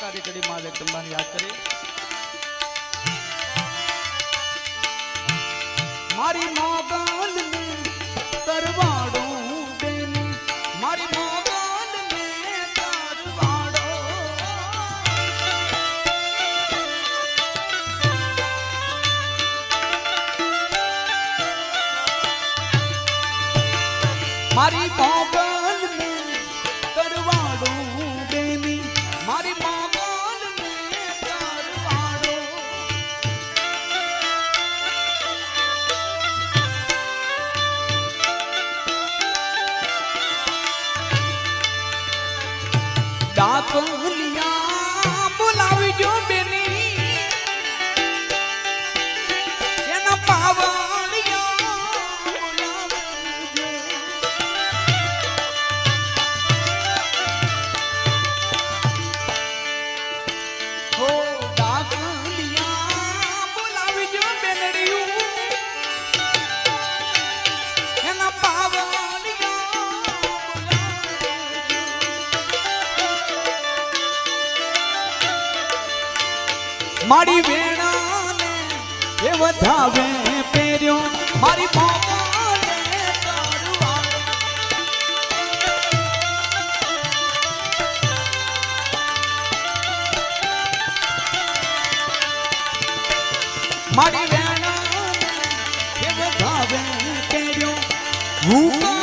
કાર્ય કરી મા જગદંબાને યાદ કરી મારી માગન તરવાડો મારી માગન આવે પેર્યો મારી મારી વેણા આવે પેર્યો હું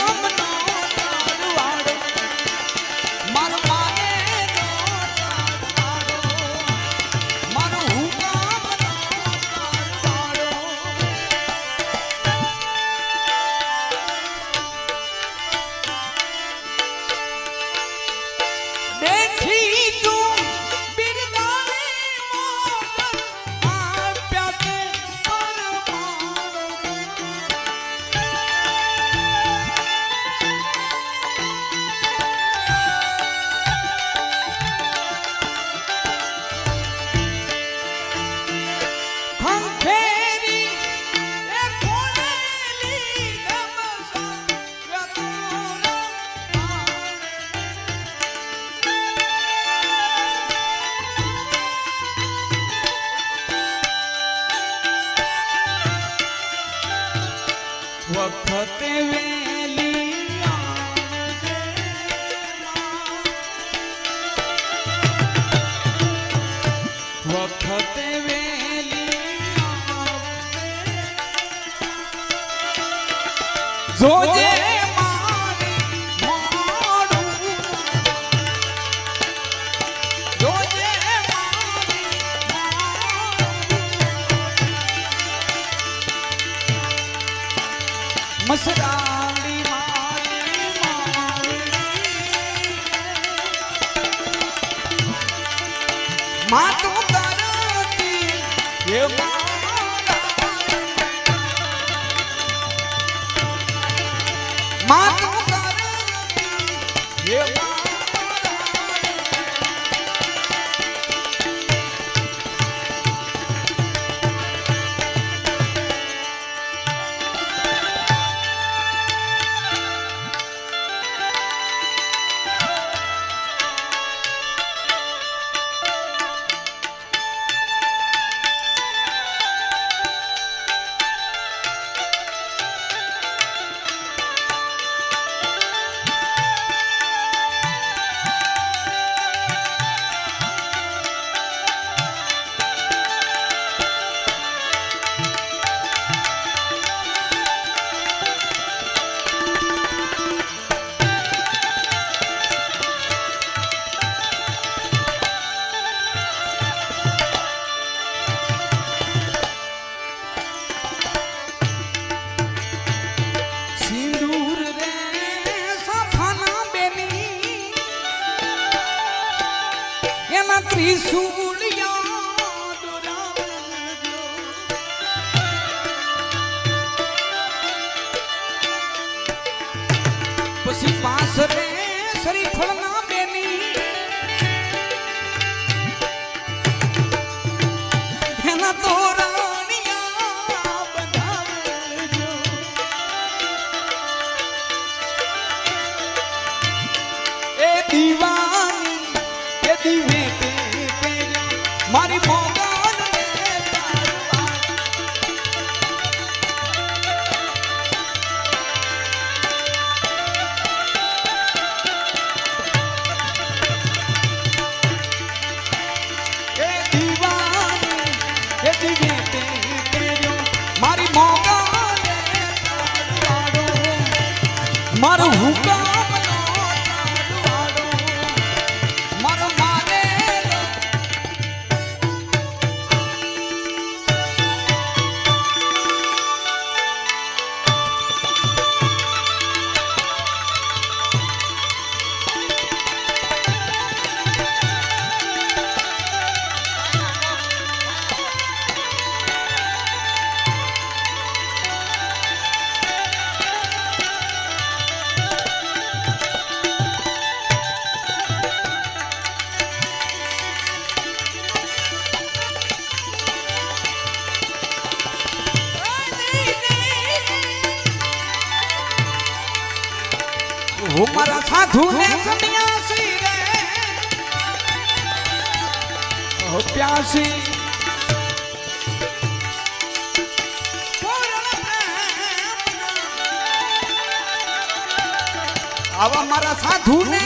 Chega! હો પ્યાસી. આવા મારા સાધુ ને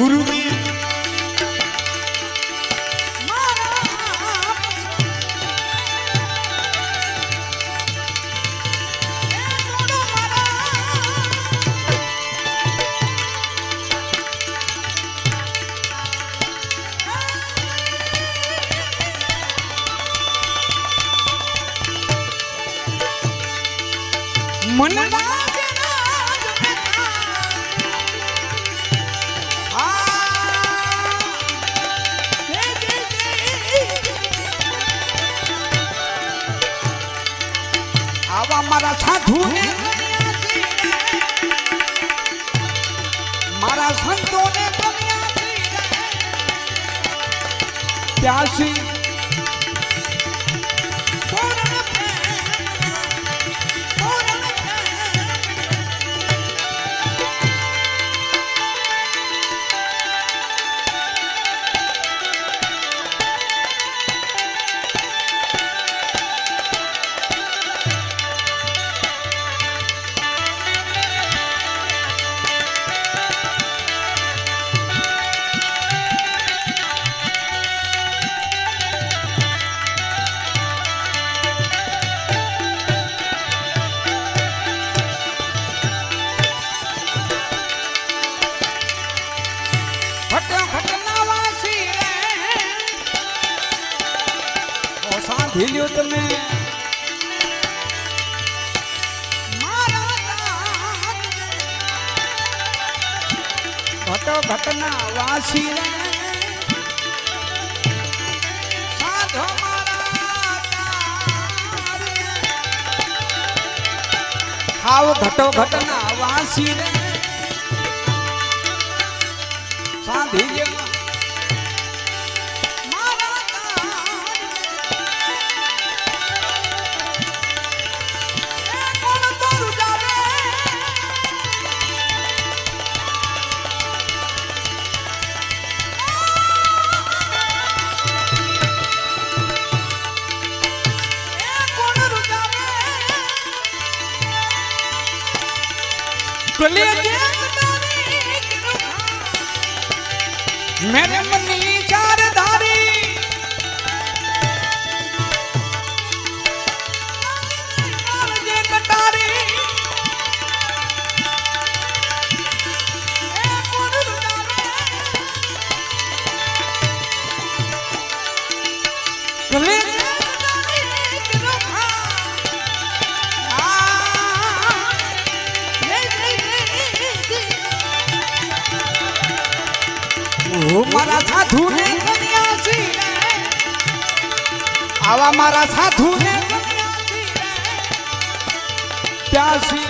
குருவின் આવા મારા સાધુ મારા સંતોને પ્યાસી તો ઘટના વાસી રે સાધુને બન્યા છીએ. આવા મારા સાધુને બન્યા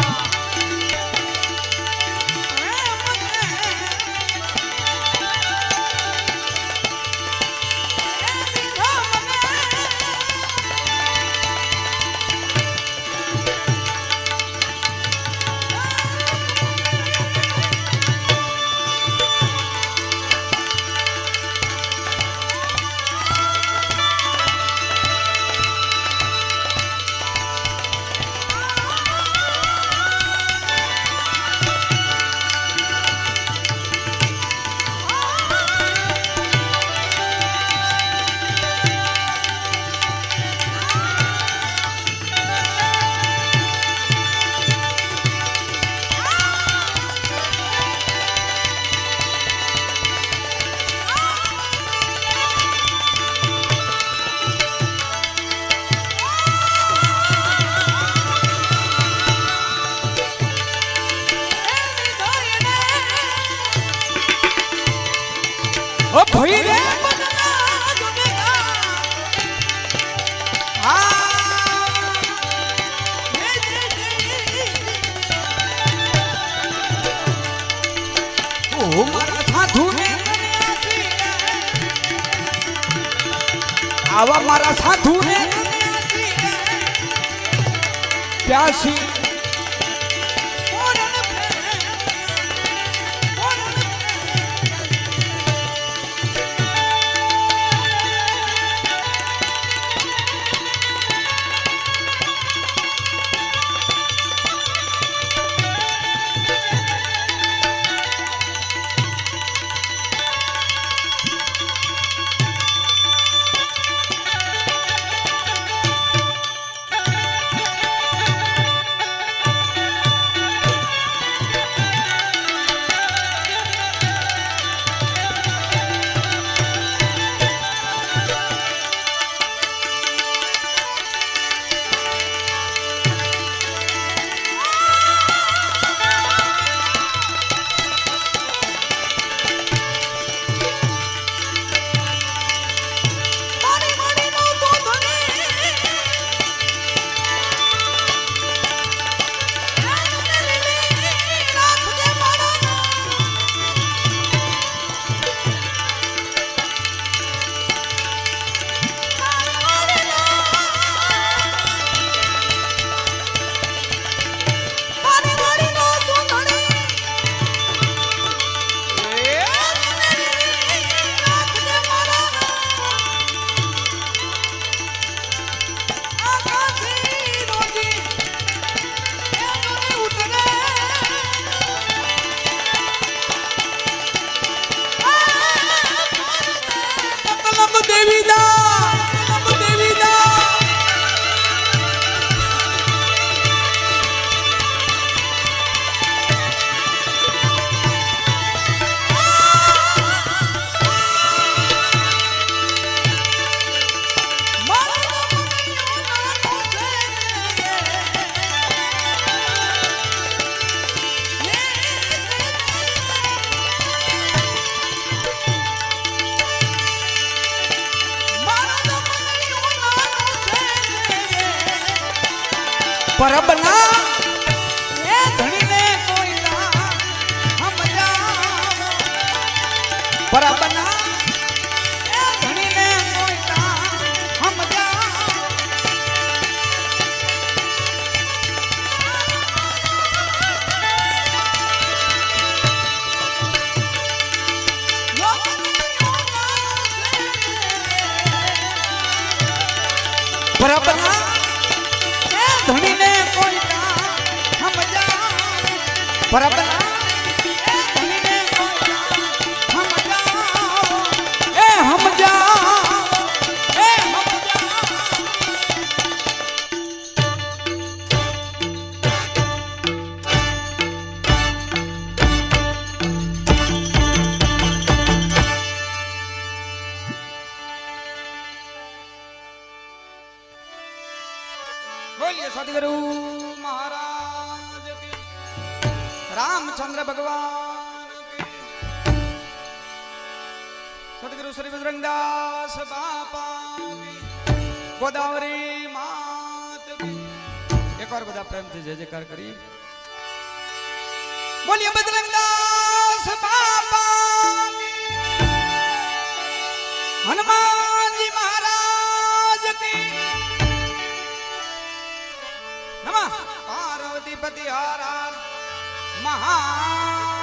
Já Cassi. பரம்பன் para એકવાર બધા પ્રેમથી જય જયકાર કરી. બોલીએ, બજરંગદાસ બાપા હનુમાનજી મહારાજ કી નમઃ. પાર્વતીપતિ હર મહા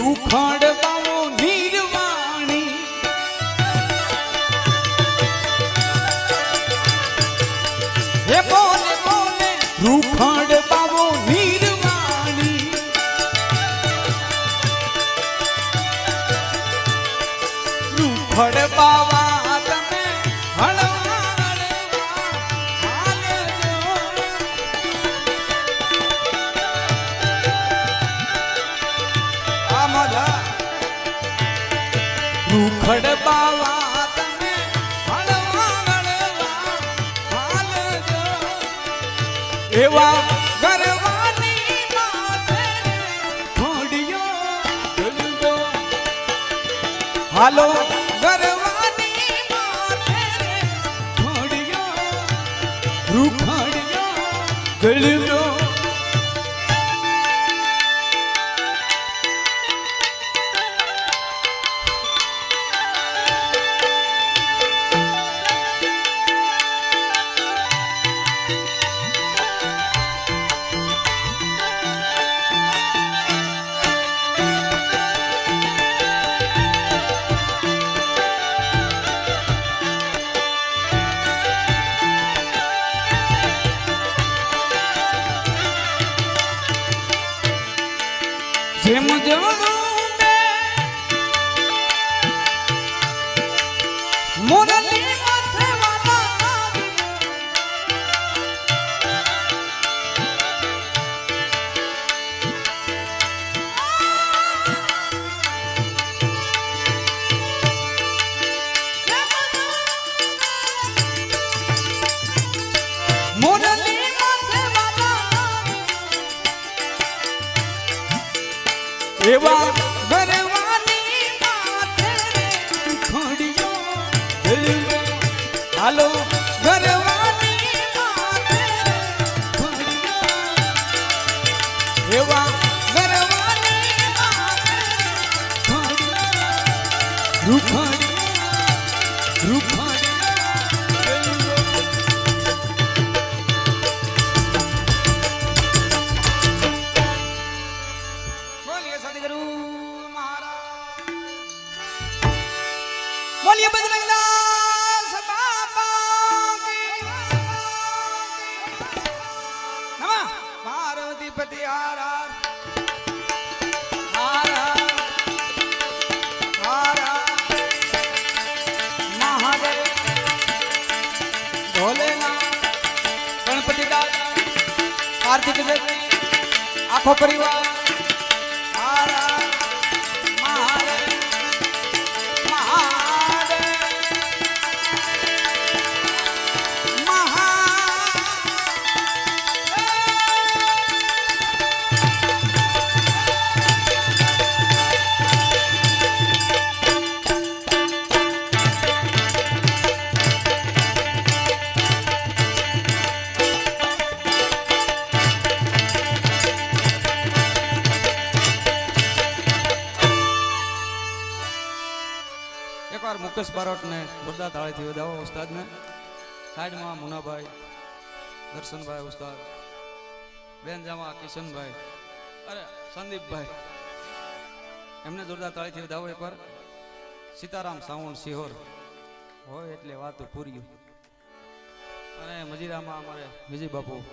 ઉખડ એવા ગરવાની ઘોડિયો હાલો. ગરવાની ઘોડિયો રૂખડિયો ગળ્યો. આખો પરિવાર મુકેશ બારોટને જોરદાર તાળીથી વધાવો ઉસ્તાદને. સાઈડમાં મુનાભાઈ, દર્શનભાઈ ઉસ્તાદ. બેન જામા, કિશનભાઈ. અરે, સંદીપભાઈ. એમને જોરદાર તાળીથી વધાવો એકવાર. સીતારામ સાવણ સિહોર હોય એટલે વાતો પૂરી અને મજીરામાં અમારે વિજય બાપુ.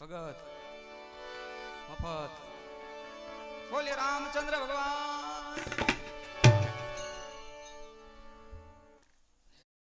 ભગત. મફત. બોલે રામચંદ્ર ભગવાન.